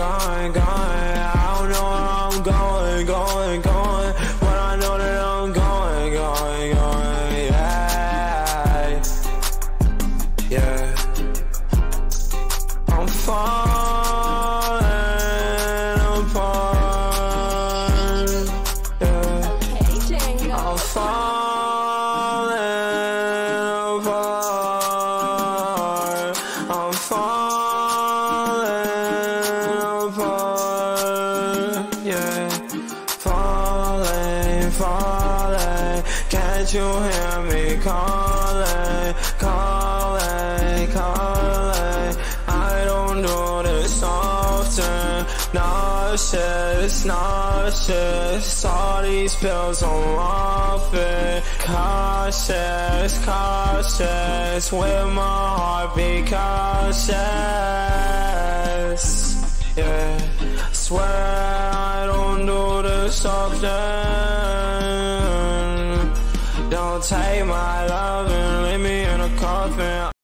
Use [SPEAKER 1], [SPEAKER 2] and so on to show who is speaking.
[SPEAKER 1] gone, gone. I don't know where I'm going. Can't you hear me calling, calling, calling? I don't do this often. Nauseous, nauseous. All these pills off it. Cautious, cautious. With my heart be cautious. Yeah, swear I don't do this often. Don't take my love and leave me in a coffin.